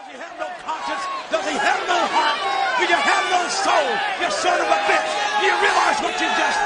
Does he have no conscience? Does he have no heart? Do you have no soul? You son of a bitch! Do you realize what you just